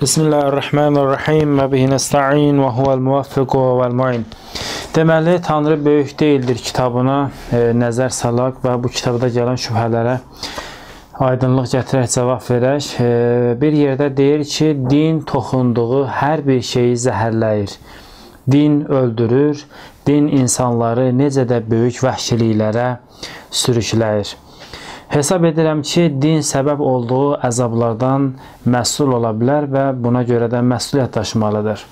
Bismillahirrahmanirrahim və bihi nəstəin və huvəl muvaffiq və vəl muin. Deməli, Tanrı böyük deyildir kitabına e, nəzər salaq və bu kitabda gələn şübhələrə aydınlıq gətirək, cavab verək. E, bir yerdə deyir ki, din toxunduğu hər bir şeyi zəhərləyir. Din öldürür, din insanları necə də böyük vəhşiliklərə sürükləyir. Hesab edirəm ki, din səbəb olduğu əzablardan məsul ola bilər və buna görə də məsuliyyət daşımalıdır.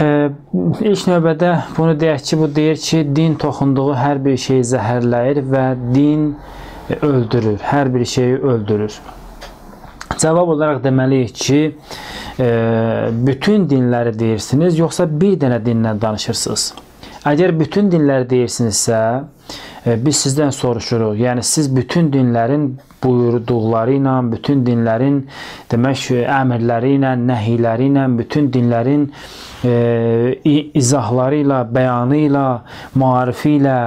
İlk növbədə bunu deyək ki, bu deyir ki, din toxunduğu hər bir şeyi zəhərləyir və din öldürür, hər bir şeyi öldürür. Cavab olaraq deməliyik ki, bütün dinləri deyirsiniz, yoxsa bir dənə dindən danışırsınız? Əgər bütün dinləri deyirsinizsə, biz sizdən soruşuruq. Yəni siz bütün dinlərin buyurduqları ilə, bütün dinlərin demək əmrləri ilə, nəhiləri ilə, bütün dinlərin e, izahları ilə, bəyanı ilə, maarifi ilə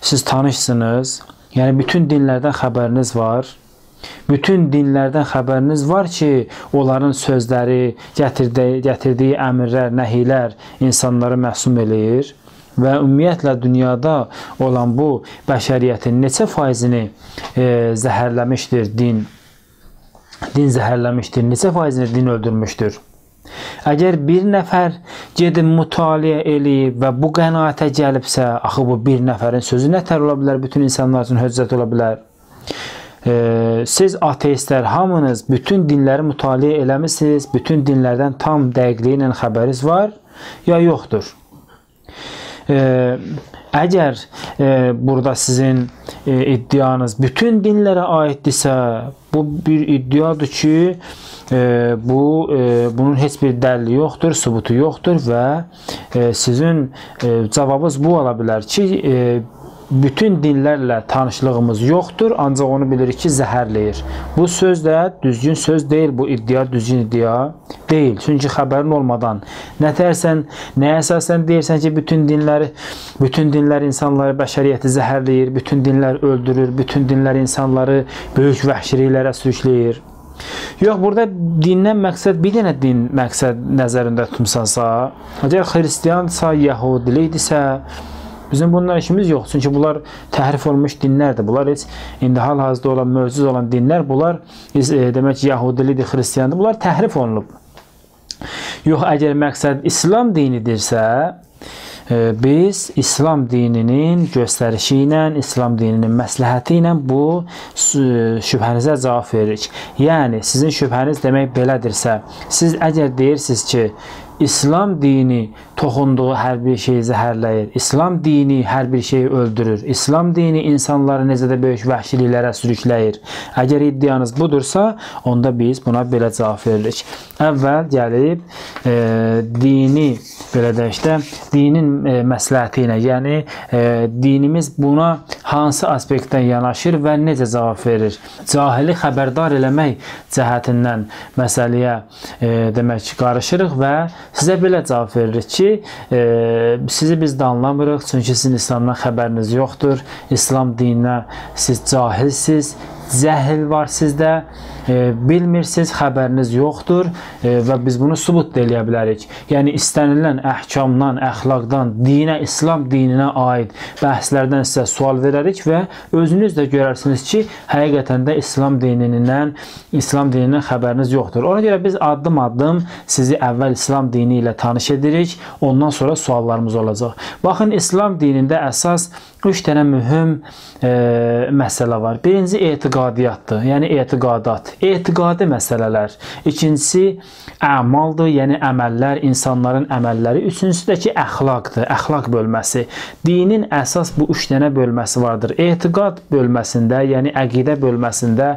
siz tanışsınız. Yəni bütün dinlərdən xəbəriniz var. Bütün dinlərdən xəbəriniz var ki, onların sözləri, gətirdiyi, gətirdiyi əmrlər, nəhilər insanları məsum eləyir və ümumiyyətlə dünyada olan bu bəşəriyyətin neçə faizini e, zəhərləmişdir din? Din zəhərləmişdir. Neçə faizini din öldürmüşdür? Əgər bir nəfər gedib mütaliə eləyib və bu qənaətə gəlibsə, axı bu bir nəfərin sözü nətər ola bilər, bütün insanlar üçün höccət ola bilər. E, siz ateistlər hamınız bütün dinləri mütaliə eləmisiniz, bütün dinlərdən tam dəqiqliyi ilə xəbəriniz var ya yoxdur? Əgər e, burada sizin e, iddianız bütün dinlərə aiddirsə, bu bir iddiadır ki, e, bu bunun heç bir dəlili yoxdur, sübutu yoxdur və sizin cavabınız bu ola bilər ki, bütün dinlərlə tanışlığımız yoxdur, ancaq onu bilirik ki, zəhərləyir. Bu söz də düzgün söz deyil, bu iddia düzgün iddia deyil. Çünki xəbərin olmadan nətərsən, nəyə əsasən deyirsən ki, bütün dinləri, bütün dinlər insanları, bəşəriyyəti zəhərləyir, bütün dinlər öldürür, bütün dinlər insanları böyük vəhşiliklərə sürükləyir. Yox, burada dindən məqsəd bir dənə din məqsəd nəzərində tutmusansa, əgər xristiansa, yəhudilikdirsə, Bizim bununla işimiz yox. Çünki bunlar təhrif olmuş dinlərdir. Bunlar heç indi hal-hazırda olan, mövcud olan dinlər, bunlar e, demək Yahudilidir, Xristiyandır. Bunlar təhrif olunub. Yox, əgər məqsəd İslam dinidirsə, e, biz İslam dininin göstərişi ilə, İslam dininin məsləhəti ilə bu şübhənizə cavab veririk. Yəni, sizin şübhəniz demək belədirsə, siz əgər deyirsiniz ki, İslam dini toxunduğu hər bir şeyi zəhərləyir. İslam dini hər bir şeyi öldürür. İslam dini insanları necə də böyük vəhşiliklərə sürükləyir. Əgər iddianız budursa, onda biz buna belə cavab veririk. Əvvəl gəlib e, dini belə deyək də dinin e, məsləhəti ilə, yəni e, dinimiz buna hansı aspektdən yanaşır və necə cavab verir? Cahili xəbərdar eləmək cəhətindən məsələyə e, demək ki, qarışırıq və Sizə belə cavab veririk ki, e, sizi biz danlamırıq, çünki sizin İslamdan xəbəriniz yoxdur. İslam dininə siz cahilsiz, zəhil var sizdə bilmirsiniz, xəbəriniz yoxdur e, və biz bunu sübut da eləyə bilərik. Yəni istənilən əhkamdan, əxlaqdan, dinə, İslam dininə aid bəhslərdən sizə sual verərik və özünüz də görərsiniz ki, həqiqətən də İslam dinindən, İslam dinindən xəbəriniz yoxdur. Ona görə biz addım-addım sizi əvvəl İslam dini ilə tanış edirik, ondan sonra suallarımız olacaq. Baxın, İslam dinində əsas üç dənə mühüm e, məsələ var. Birinci etiqadiyyatdır, yəni etiqadat etiqadi məsələlər. İkincisi əmaldır, yəni əməllər, insanların əməlləri. Üçüncüsü də ki, əxlaqdır, əxlaq bölməsi. Dinin əsas bu üç dənə bölməsi vardır. Etiqad bölməsində, yəni əqidə bölməsində,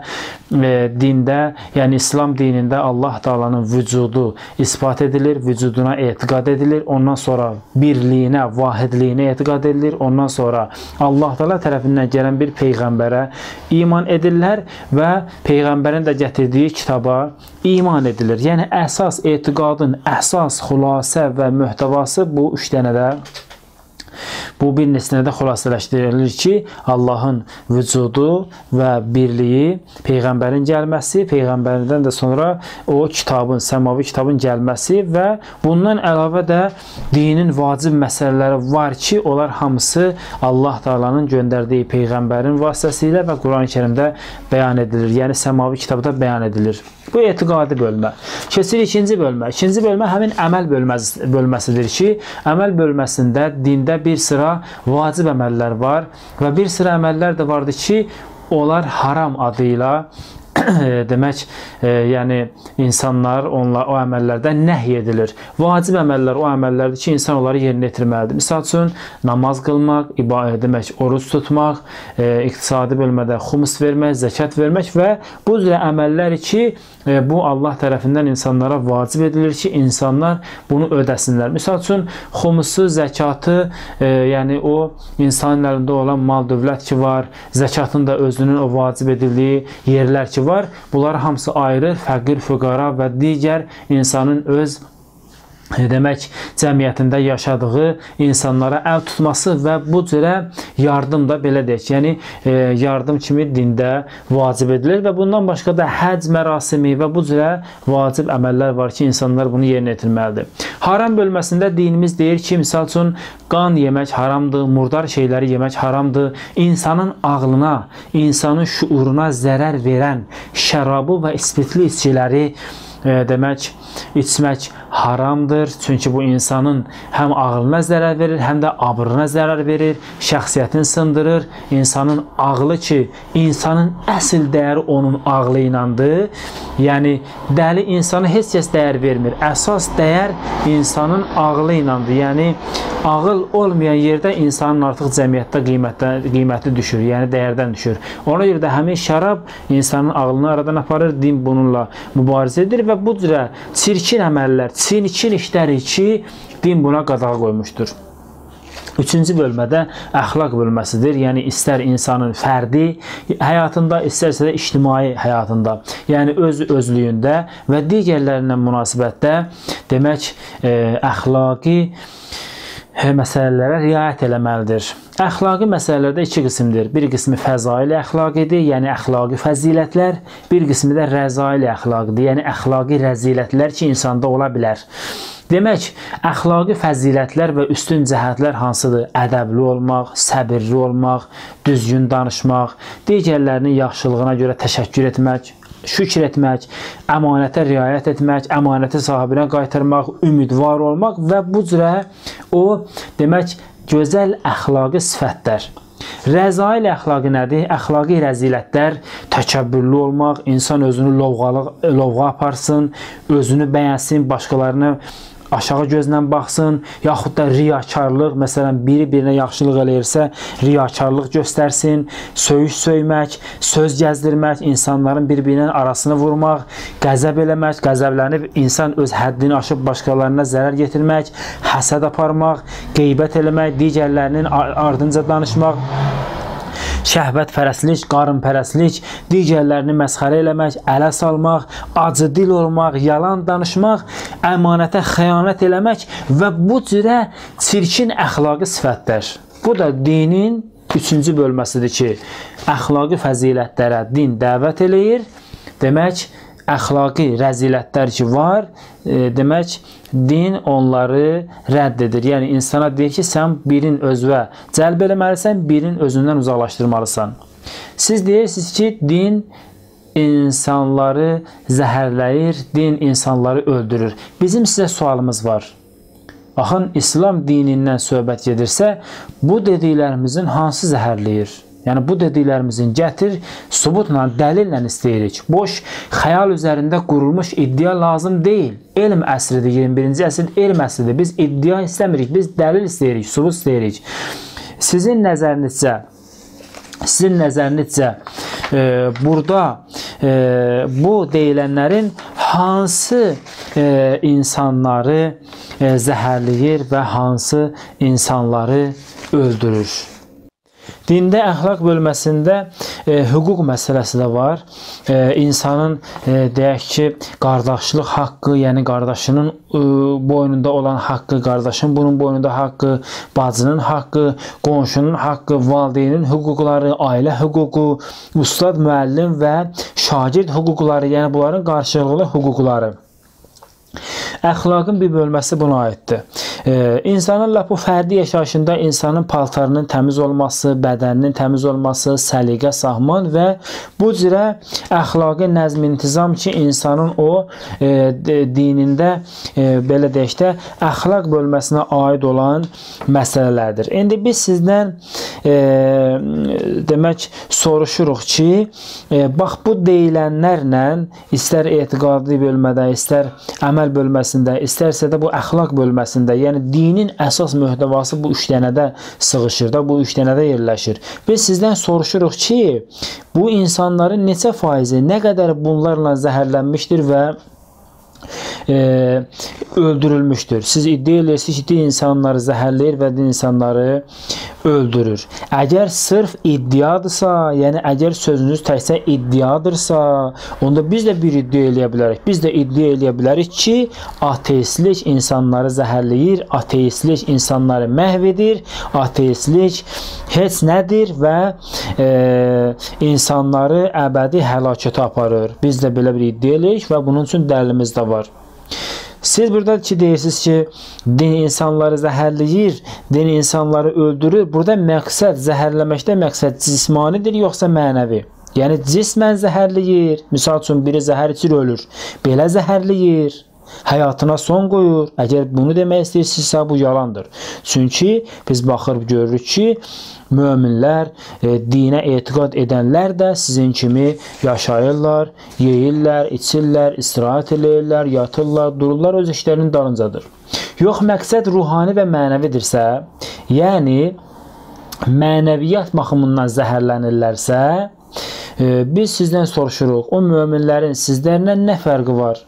e, dində, yəni İslam dinində Allah Taala'nın vücudu isbat edilir, vücuduna etiqad edilir. Ondan sonra birliyinə, vahidliyinə etiqad edilir. Ondan sonra Allah Taala tərəfindən gələn bir peyğəmbərə iman edirlər və peyğəmbərin də gətirdiyi kitaba iman edilir. Yəni əsas etiqadın əsas xülasə və möhtəvası bu üç dənədə bu bir neçədə xülasələşdirilir ki, Allahın vücudu və birliyi, peyğəmbərin gəlməsi, peyğəmbərdən də sonra o kitabın, səmavi kitabın gəlməsi və bundan əlavə də dinin vacib məsələləri var ki, onlar hamısı Allah Taala'nın göndərdiyi peyğəmbərin vasitəsilə və Quran-Kərimdə bəyan edilir. Yəni səmavi kitabda bəyan edilir. Bu etiqadi bölmə. Keçirik ikinci bölmə. İkinci bölmə həmin əməl bölməsi, bölməsidir ki, əməl bölməsində dində bir sıra vacib əməllər var və bir sıra əməllər də vardır ki, onlar haram adı ilə demək, e, yəni insanlar onlar o əməllərdən nəhy edilir. Vacib əməllər o əməllərdir ki, insan onları yerinə yetirməlidir. Məsəl üçün namaz qılmaq, ibadət demək, oruc tutmaq, e, iqtisadi bölmədə xumus vermək, zəkat vermək və bu cür əməllər ki, e, bu Allah tərəfindən insanlara vacib edilir ki, insanlar bunu ödəsinlər. Məsəl üçün xumusu, zəkatı, e, yəni o insanın əlində olan mal dövlət ki var, zəkatın da özünün o vacib edildiyi yerlər ki var. Bunlar hamısı ayrı, fəqir, füqara və digər insanın öz demək cəmiyyətində yaşadığı insanlara əl tutması və bu cürə yardım da belə deyək, yəni e, yardım kimi dində vacib edilir və bundan başqa da həcc mərasimi və bu cürə vacib əməllər var ki, insanlar bunu yerinə yetirməlidir. Haram bölməsində dinimiz deyir ki, misal üçün qan yemək haramdır, murdar şeyləri yemək haramdır. İnsanın ağlına, insanın şuuruna zərər verən şərabı və ispirtli içkiləri e, demək içmək haramdır. Çünki bu insanın həm ağlına zərər verir, həm də abrına zərər verir, şəxsiyyətini sındırır. İnsanın ağlı ki, insanın əsl dəyəri onun ağlı iləndir. Yəni dəli insana heç kəs dəyər vermir. Əsas dəyər insanın ağlı iləndir. Yəni ağıl olmayan yerdə insanın artıq cəmiyyətdə qiymətdə qiyməti düşür, yəni dəyərdən düşür. Ona görə də həmin şərab insanın ağlını aradan aparır, din bununla mübarizə edir və bu cürə çirkin əməllər, çirkin işləri ki, din buna qadağa qoymuşdur. Üçüncü bölmədə əxlaq bölməsidir. Yəni istər insanın fərdi həyatında, istərsə də ictimai həyatında, yəni öz özlüyündə və digərlərinə münasibətdə demək e, əxlaqi məsələlərə riayət eləməlidir. Əxlaqi məsələlərdə iki qismdir. Bir qismi fəzaili əxlaqidir, yəni əxlaqi fəzilətlər, bir qismi də rəzaili əxlaqidir, yəni əxlaqi rəzilətlər ki, insanda ola bilər. Demək, əxlaqi fəzilətlər və üstün cəhətlər hansıdır? Ədəbli olmaq, səbirli olmaq, düzgün danışmaq, digərlərinin yaxşılığına görə təşəkkür etmək, şükr etmək, əmanətə riayət etmək, əmanəti sahibinə qaytarmaq, ümidvar olmaq və bu cürə o demək gözəl əxlaqi sifətlər. Rəzail əxlaqı nədir? Əxlaqi rəzilətlər təkəbbürlü olmaq, insan özünü lovğalıq lovğa aparsın, özünü bəyənsin, başqalarını aşağı gözlə baxsın, yaxud da riyakarlıq, məsələn, biri birinə yaxşılıq eləyirsə, riyakarlıq göstərsin, söyüş söymək, söz gəzdirmək, insanların bir-birinin arasını vurmaq, qəzəb eləmək, qəzəblənib insan öz həddini aşıb başqalarına zərər yetirmək, həsəd aparmaq, qeybət eləmək, digərlərinin ardınca danışmaq, şəhvətpərəstlik, qarınpərəstlik, digərlərini məsxərə eləmək, ələ salmaq, acı dil olmaq, yalan danışmaq, əmanətə xəyanət eləmək və bu cürə çirkin əxlaqi sifətlər. Bu da dinin üçüncü bölməsidir ki, əxlaqi fəzilətlərə din dəvət eləyir. Demək, əxlaqi rəzilətlər ki var, e, demək din onları rədd edir. Yəni insana deyir ki, sən birin özünə cəlb eləməlisən, birin özündən uzaqlaşdırmalısan. Siz deyirsiniz ki, din insanları zəhərləyir, din insanları öldürür. Bizim sizə sualımız var. Baxın, İslam dinindən söhbət gedirsə, bu dediklərimizin hansı zəhərləyir? Yəni bu dediklərimizin gətir, sübutla, dəlillə istəyirik. Boş xəyal üzərində qurulmuş iddia lazım deyil. Elm əsridir, 21-ci əsr elm əsridir. Biz iddia istəmirik, biz dəlil istəyirik, sübut istəyirik. Sizin nəzərinizcə sizin nəzərinizcə e, burada e, bu deyilənlərin hansı e, insanları e, zəhərləyir və hansı insanları öldürür? Dində əxlaq bölməsində e, hüquq məsələsi də var. E, insanın e, deyək ki, qardaşlıq haqqı, yəni qardaşının e, boynunda olan haqqı, qardaşın bunun boynunda haqqı, bacının haqqı, qonşunun haqqı, valideynin hüquqları, ailə hüququ, ustad, müəllim və şagird hüquqları, yəni bunların qarşılıqlı hüquqları. Əxlaqın bir bölməsi buna aiddir. E, insanın lap bu fərdi yaşayışında insanın paltarının təmiz olması, bədəninin təmiz olması, səliqə, sahman və bu cürə əxlaqi nəzm-intizam ki, insanın o e, dinində e, belə deyək də əxlaq bölməsinə aid olan məsələlərdir. İndi biz sizdən e, demək soruşuruq ki, e, bax bu deyilənlərlə istər etiqadi bölmədə, istər əməl bölməsində, istərsə də bu əxlaq bölməsində, yəni dinin əsas möhtəvası bu üç dənədə sığışır da, bu üç dənədə yerləşir. Biz sizdən soruşuruq ki, bu insanların neçə faizi, nə qədər bunlarla zəhərlənmişdir və e, öldürülmüşdür. Siz iddia edirsiniz ki, din insanları zəhərləyir və din insanları öldürür. Əgər sırf iddiadırsa, yəni əgər sözünüz təkcə iddiadırsa, onda biz də bir iddia eləyə bilərik. Biz də iddia eləyə bilərik ki, ateistlik insanları zəhərləyir, ateistlik insanları məhv edir, ateistlik heç nədir və e, insanları əbədi həlakətə aparır. Biz də belə bir iddia eləyirik və bunun üçün dəlilimiz də var. Siz burada ki deyirsiniz ki, din insanları zəhərləyir, din insanları öldürür. Burada məqsəd zəhərləməkdə məqsəd cismanidir yoxsa mənəvi? Yəni cismən zəhərləyir. Məsəl üçün biri zəhər içir ölür. Belə zəhərləyir həyatına son qoyur. Əgər bunu demək istəyirsinizsə, bu yalandır. Çünki biz baxırıq görürük ki, möminlər, e, dinə etiqad edənlər də sizin kimi yaşayırlar, yeyirlər, içirlər, istirahət eləyirlər, yatırlar, dururlar, öz işlərinin dalıncadır. Yox, məqsəd ruhani və mənəvidirsə, yəni mənəviyyat baxımından zəhərlənirlərsə, e, biz sizdən soruşuruq, o möminlərin sizlərlə nə fərqi var?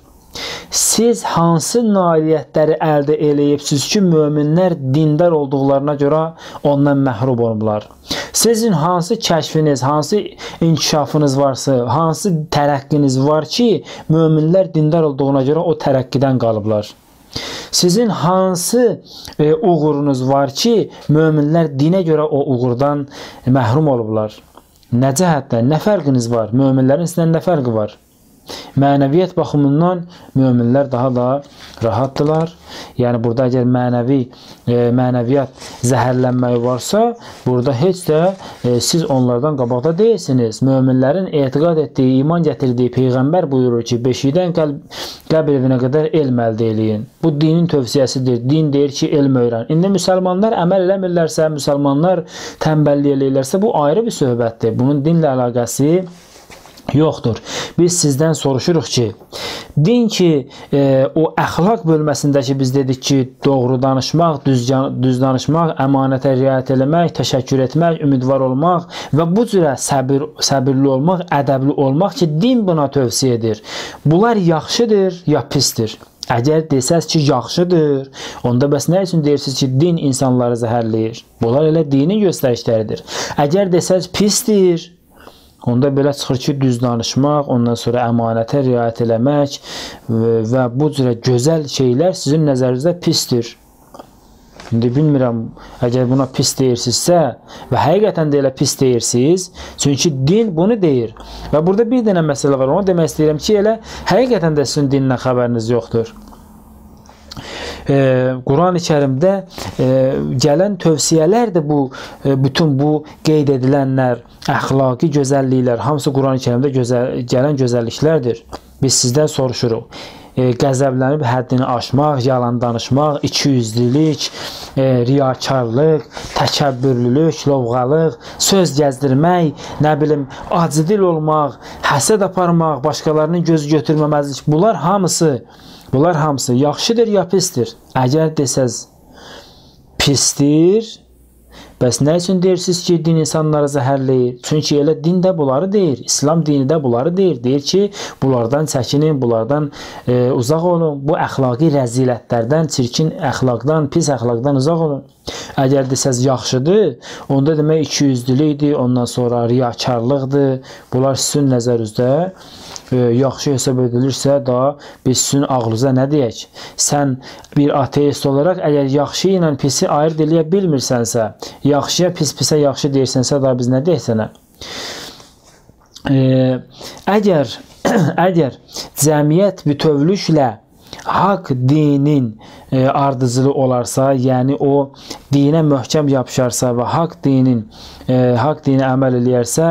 Siz hansı nailiyyətləri əldə eləyibsiz ki, möminlər dindar olduqlarına görə ondan məhrum olublar? Sizin hansı kəşfiniz, hansı inkişafınız varsa, hansı tərəqqiniz var ki, möminlər dindar olduğuna görə o tərəqqidən qalıblar? Sizin hansı e, uğurunuz var ki, möminlər dinə görə o uğurdan məhrum olublar? Nə cəhətdən, nə fərqiniz var? Möminlərin sizdən nə fərqi var? Mənəviyyat baxımından möminlər daha da rahatdılar. Yəni burada əgər mənəvi e, mənəviyyat zəhərlənməyi varsa, burada heç də e, siz onlardan qabaqda deyilsiniz. Möminlərin etiqad etdiyi, iman gətirdiyi peyğəmbər buyurur ki, beşikdən qəlb qəbr evinə qədər elm əldə eləyin. Bu dinin tövsiyəsidir. Din deyir ki, elm öyrən. İndi müsəlmanlar əməl eləmirlərsə, müsəlmanlar tənbəllik eləyirlərsə, bu ayrı bir söhbətdir. Bunun dinlə əlaqəsi yoxdur. Biz sizdən soruşuruq ki, din ki, e, o əxlaq bölməsində ki, biz dedik ki, doğru danışmaq, düz, düz danışmaq, əmanətə riayət eləmək, təşəkkür etmək, ümidvar olmaq və bu cürə səbir, səbirli olmaq, ədəbli olmaq ki, din buna tövsiyə edir. Bunlar yaxşıdır ya pisdir? Əgər desəz ki, yaxşıdır, onda bəs nə üçün deyirsiniz ki, din insanları zəhərləyir? Bunlar elə dinin göstərişləridir. Əgər desəz pisdir, Onda belə çıxır ki, düz danışmaq, ondan sonra əmanətə riayət eləmək və bu cürə gözəl şeylər sizin nəzərinizdə pisdir. İndi bilmirəm, əgər buna pis deyirsinizsə və həqiqətən də elə pis deyirsiniz, çünki din bunu deyir. Və burada bir dənə məsələ var. Onu demək istəyirəm ki, elə həqiqətən də sizin dindən xəbəriniz yoxdur Quran-ı Kərimdə e, gələn tövsiyələr də bu e, bütün bu qeyd edilənlər, əxlaqi gözəlliklər hamısı Quran-ı Kərimdə gözəl gələn gözəlliklərdir. Biz sizdən soruşuruq e, qəzəblənib həddini aşmaq, yalan danışmaq, ikiyüzlülük, e, riyakarlıq, təkəbbürlülük, lovğalıq, söz gəzdirmək, nə bilim, acıdil olmaq, həsəd aparmaq, başqalarının gözü götürməməzlik, bunlar hamısı Bunlar hamısı yaxşıdır ya pisdir? Əgər desəz pisdir, Bəs nə üçün deyirsiniz ki, din insanları zəhərləyir? Çünki elə din də bunları deyir. İslam dini də bunları deyir. Deyir ki, bunlardan çəkinin, bunlardan e, uzaq olun. Bu əxlaqi rəzilətlərdən, çirkin əxlaqdan, pis əxlaqdan uzaq olun. Əgər desəz yaxşıdır, onda demək ikiyüzlülükdür, ondan sonra riyakarlıqdır. Bunlar sizin nəzərinizdə yaxşı hesab edilirsə da biz sizin ağlınıza nə deyək? Sən bir ateist olaraq əgər yaxşı ilə pisi ayırd eləyə bilmirsənsə, yaxşıya pis-pisə yaxşı deyirsənsə da biz nə deyək sənə? E, əgər əgər cəmiyyət bütövlüklə haqq dinin e, ardıcılı olarsa, yəni o dinə möhkəm yapışarsa və haqq dinin e, haqq dinə əməl eləyərsə,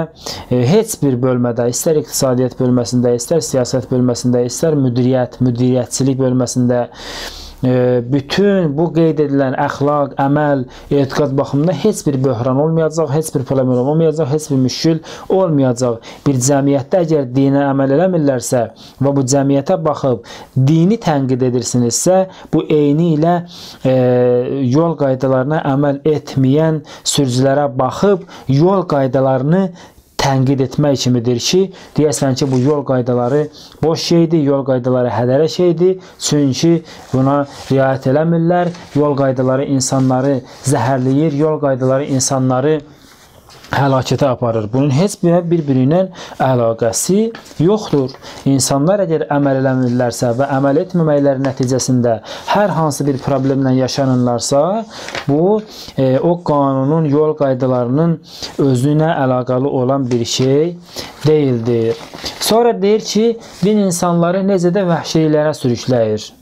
e, heç bir bölmədə, istər iqtisadiyyat bölməsində, istər siyasət bölməsində, istər müdiriyyət, müdiriyyətçilik bölməsində bütün bu qeyd edilən əxlaq, əməl, etiqad baxımından heç bir böhran olmayacaq, heç bir problem olmayacaq, heç bir müşkül olmayacaq. Bir cəmiyyətdə əgər dinə əməl eləmirlərsə və bu cəmiyyətə baxıb dini tənqid edirsinizsə, bu eyni ilə e, yol qaydalarına əməl etməyən sürücülərə baxıb yol qaydalarını tənqid etmək kimidir ki, deyəsən ki, bu yol qaydaları boş şeydir, yol qaydaları hədərə şeydir. Çünki buna riayət eləmirlər. Yol qaydaları insanları zəhərləyir, yol qaydaları insanları həlakətə aparır. Bunun heç bir bir-biri ilə əlaqəsi yoxdur. İnsanlar əgər əməl eləmirlərsə və əməl etməməkləri nəticəsində hər hansı bir problemlə yaşanırlarsa, bu e, o qanunun, yol qaydalarının özünə əlaqəli olan bir şey deyildir. Sonra deyir ki, din insanları necə də vəhşiliklərə sürükləyir.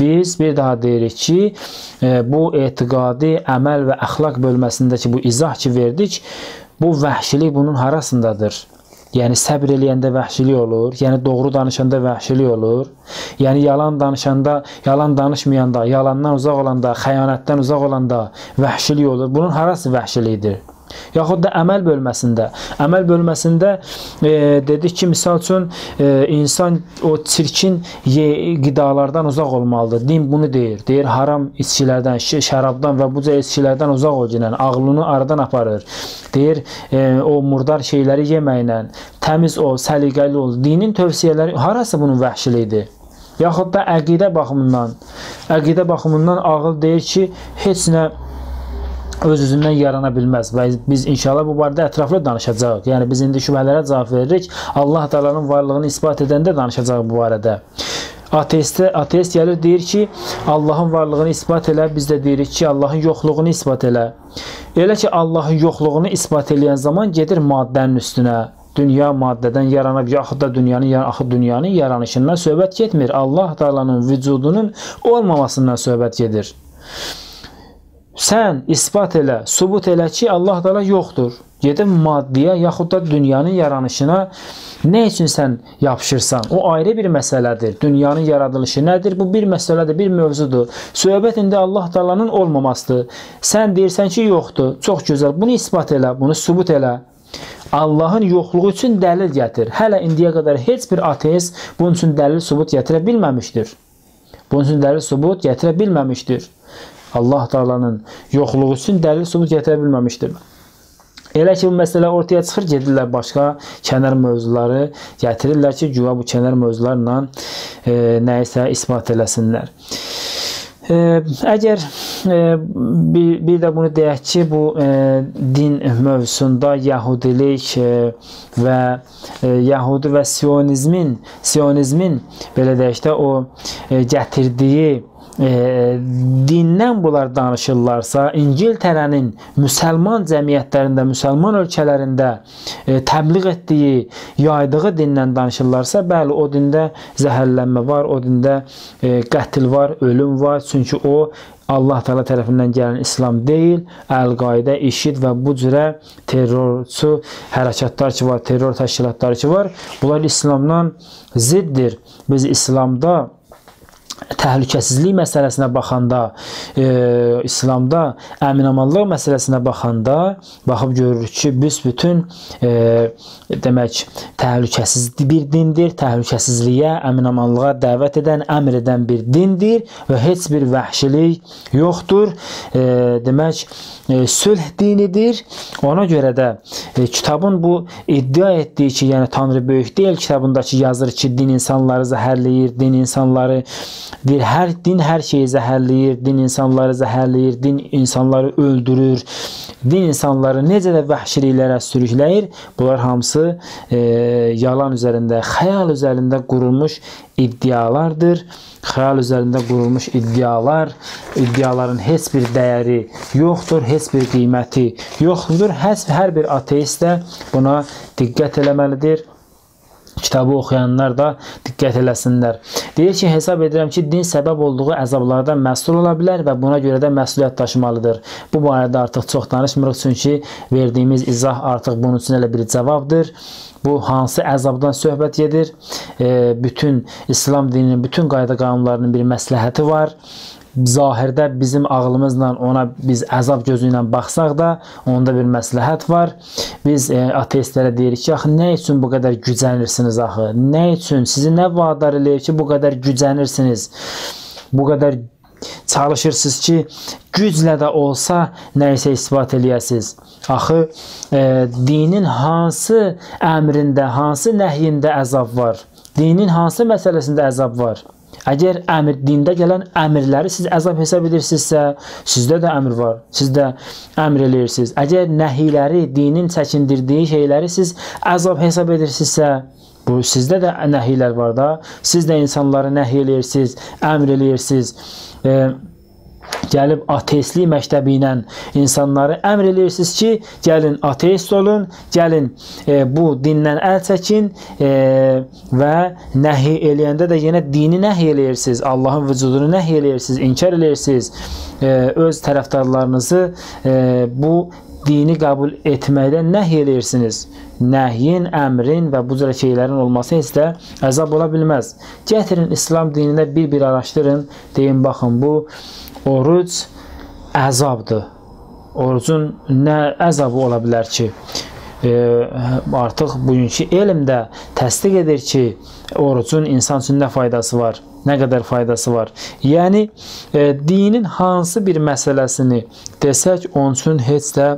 Biz bir daha deyirik ki, e, bu etiqadi əməl və əxlaq bölməsindəki bu izah ki verdik, bu vəhşilik bunun harasındadır? Yəni səbr eləyəndə vəhşilik olur, yəni doğru danışanda vəhşilik olur. Yəni yalan danışanda, yalan danışmayanda, yalandan uzaq olanda, xəyanətdən uzaq olanda vəhşilik olur. Bunun harası vəhşilikdir? Yaxud da əməl bölməsində. Əməl bölməsində e, dedik ki, misal üçün e, insan o çirkin qidalardan uzaq olmalıdır. Din bunu deyir. Deyir haram içkilərdən, şərabdan və bu cür içkilərdən uzaq ol gələn, ağlını aradan aparır. Deyir e, o murdar şeyləri yeməklə təmiz ol, səliqəli ol. Dinin tövsiyələri harası bunun vəhşiliyidir? Yaxud da əqidə baxımından, əqidə baxımından ağıl deyir ki, heç nə öz-özündən yarana bilməz və biz inşallah bu barədə ətraflı danışacağıq. Yəni biz indi şübhələrə cavab veririk. Allah Taala'nın varlığını isbat edəndə danışacağıq bu barədə. Ateistə ateist gəlir deyir ki, Allahın varlığını isbat elə, biz də deyirik ki, Allahın yoxluğunu isbat elə. Elə ki Allahın yoxluğunu isbat eləyən zaman gedir maddənin üstünə. Dünya maddədən yaranıb, yaxud da dünyanın, axı dünyanın yaranışından söhbət getmir. Allah Taala'nın vücudunun olmamasından söhbət gedir. Sən isbat elə, sübut elə ki, Allah Taala yoxdur. Gedib maddiyə yaxud da dünyanın yaranışına nə üçün sən yapışırsan? O ayrı bir məsələdir. Dünyanın yaradılışı nədir? Bu bir məsələdir, bir mövzudur. Söhbət indi Allah Taala'nın olmamasıdır. Sən deyirsən ki, yoxdur. Çox gözəl. Bunu isbat elə, bunu sübut elə. Allahın yoxluğu üçün dəlil gətir. Hələ indiyə qədər heç bir ateist bunun üçün dəlil sübut gətirə bilməmişdir. Bunun üçün dəlil sübut gətirə bilməmişdir. Allah Taala'nın yoxluğu üçün dəlil sübut gətirə bilməmişdir. Elə ki, bu məsələ ortaya çıxır, gedirlər başqa kənar mövzuları gətirirlər ki, güya bu kənar mövzularla e, nəyisə isbat eləsinlər. E, əgər e, bir, bir də bunu deyək ki, bu e, din mövzusunda Yahudilik e, və e, Yahudi və Sionizmin, Sionizmin belə deyək də o e, gətirdiyi e, dindən bunlar danışırlarsa, İngiltərənin müsəlman cəmiyyətlərində, müsəlman ölkələrində e, təbliğ etdiyi, yaydığı dindən danışırlarsa, bəli, o dində zəhərlənmə var, o dində e, qətl var, ölüm var. Çünki o Allah Taala tərəfindən gələn İslam deyil, Əl-Qaidə, IŞİD və bu cürə terrorçu hərəkatlar ki var, terror təşkilatları ki var, bunlar İslamdan ziddir. Biz İslamda təhlükəsizlik məsələsinə baxanda, e, İslamda əminamanlıq məsələsinə baxanda baxıb görürük ki, büsbütün e, demək təhlükəsiz bir dindir, təhlükəsizliyə, əminamanlığa dəvət edən, əmr edən bir dindir və heç bir vəhşilik yoxdur. E, demək e, sülh dinidir. Ona görə də e, kitabın bu iddia etdiyi ki, yəni Tanrı böyük deyil kitabındakı yazır ki, din insanları zəhərləyir, din insanları deyir, hər din hər şeyi zəhərləyir, din insanları zəhərləyir, din insanları öldürür, din insanları necə də vəhşiliklərə sürükləyir. Bunlar hamısı e, yalan üzərində, xəyal üzərində qurulmuş iddialardır. Xəyal üzərində qurulmuş iddialar, iddiaların heç bir dəyəri yoxdur, heç bir qiyməti yoxdur. Hər, hər bir ateist də buna diqqət eləməlidir kitabı oxuyanlar da diqqət eləsinlər. Deyir ki, hesab edirəm ki, din səbəb olduğu əzablardan məsul ola bilər və buna görə də məsuliyyət daşımalıdır. Bu barədə artıq çox danışmırıq, çünki verdiyimiz izah artıq bunun üçün elə bir cavabdır. Bu hansı əzabdan söhbət gedir? E, bütün İslam dininin bütün qayda qanunlarının bir məsləhəti var zahirdə bizim ağlımızla ona biz əzab gözü ilə baxsaq da, onda bir məsləhət var. Biz e, ateistlərə deyirik ki, axı nə üçün bu qədər gücənirsiniz axı? Nə üçün sizi nə vadar eləyir ki, bu qədər gücənirsiniz? Bu qədər çalışırsınız ki, güclə də olsa nə isə isbat eləyəsiniz. Axı e, dinin hansı əmrində, hansı nəhyində əzab var? Dinin hansı məsələsində əzab var? Əgər əmr dində gələn əmrləri siz əzab hesab edirsinizsə, sizdə də əmr var. Siz də əmr eləyirsiniz. Əgər nəhiləri, dinin çəkindirdiyi şeyləri siz əzab hesab edirsinizsə, bu sizdə də nəhilər var da. Siz də insanları nəhy eləyirsiniz, əmr eləyirsiniz. E, gəlib ateistlik məktəbi ilə insanları əmr eləyirsiniz ki, gəlin ateist olun, gəlin e, bu dindən əl çəkin e, və nəhi eləyəndə də yenə dini nəhi eləyirsiniz, Allahın vücudunu nəhi eləyirsiniz, inkar eləyirsiniz. E, öz tərəfdarlarınızı e, bu dini qəbul etməkdən nəhy eləyirsiniz. Nəhyin, əmrin və bu cür şeylərin olması heç də əzab ola bilməz. Gətirin İslam dinində bir-bir araşdırın, deyin baxın bu oruc əzabdır. Orucun nə əzabı ola bilər ki? E, artıq bugünkü elm də təsdiq edir ki, orucun insan üçün nə faydası var, nə qədər faydası var. Yəni e, dinin hansı bir məsələsini desək, onun üçün heç də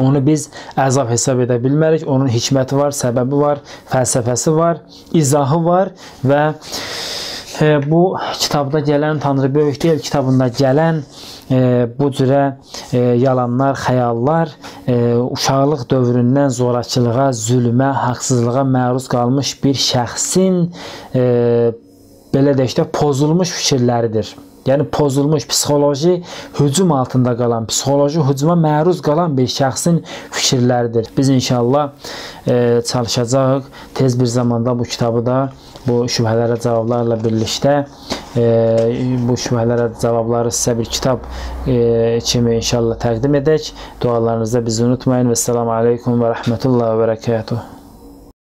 onu biz əzab hesab edə bilmərik. Onun hikməti var, səbəbi var, fəlsəfəsi var, izahı var və bu kitabda gələn Tanrı böyük deyil kitabında gələn e, bu cürə e, yalanlar, xəyallar e, uşaqlıq dövründən zorakılığa, zülmə, haqsızlığa məruz qalmış bir şəxsin e, belə deyək də pozulmuş fikirləridir. Yəni pozulmuş psixoloji hücum altında qalan, psixoloji hücuma məruz qalan bir şəxsin fikirləridir. Biz inşallah e, çalışacağıq tez bir zamanda bu kitabı da bu şübhələrə cavablarla birlikdə e, bu şübhələrə cavabları sizə bir kitab e, kimi inşallah təqdim edək. Dualarınızda bizi unutmayın. Və selamun aleykum və rəhmətullah və bərəkətuhu.